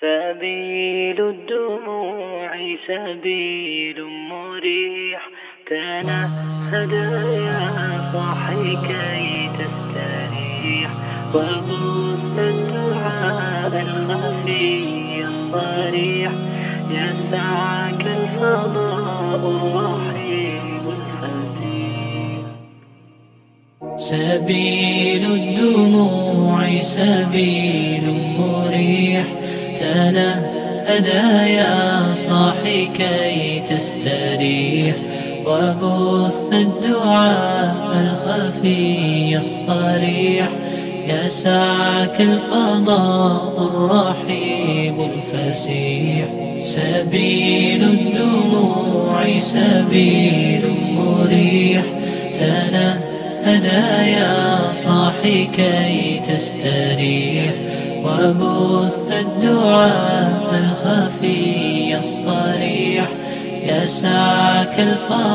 سبيل الدموع سبيل مريح. تنهد يا صاحي كي تستريح. وبث الدعاء الخفي الصريح. يسعك الفضاء الرحيم الفسيح سبيل الدموع سبيل مريح. تنهد يا صاحي كي تستريح. وبث الدعاء الخفي الصريح. يسعك الفضاء الرحيب الفسيح. سبيل الدموع سبيل مريح. تنهد يا صاحي كي تستريح. وبث الدعاء الخفي الصريح. يسعك الفضل.